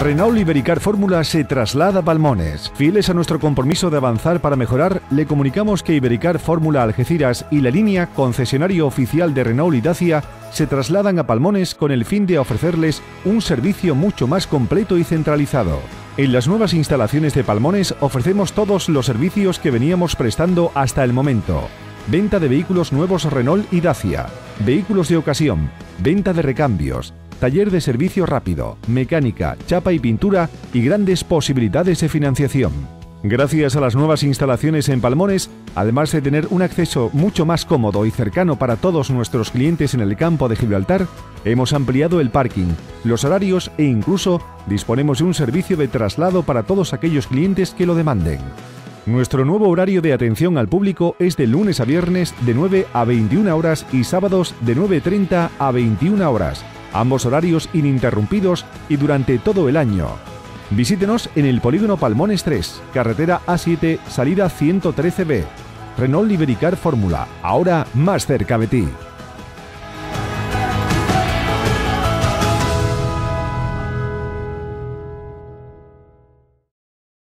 Renault Ibericar Fórmula se traslada a Palmones. Fieles a nuestro compromiso de avanzar para mejorar, le comunicamos que Ibericar Fórmula Algeciras y la línea concesionario oficial de Renault y Dacia se trasladan a Palmones con el fin de ofrecerles un servicio mucho más completo y centralizado. En las nuevas instalaciones de Palmones ofrecemos todos los servicios que veníamos prestando hasta el momento. Venta de vehículos nuevos Renault y Dacia, vehículos de ocasión, venta de recambios, taller de servicio rápido, mecánica, chapa y pintura y grandes posibilidades de financiación. Gracias a las nuevas instalaciones en Palmones, además de tener un acceso mucho más cómodo y cercano para todos nuestros clientes en el campo de Gibraltar, hemos ampliado el parking, los horarios e incluso disponemos de un servicio de traslado para todos aquellos clientes que lo demanden. Nuestro nuevo horario de atención al público es de lunes a viernes de 9 a 21 horas y sábados de 9.30 a 21 horas ambos horarios ininterrumpidos y durante todo el año. Visítenos en el Polígono Palmones 3, carretera A7, salida 113B. Renault Libericar Fórmula, ahora más cerca de ti.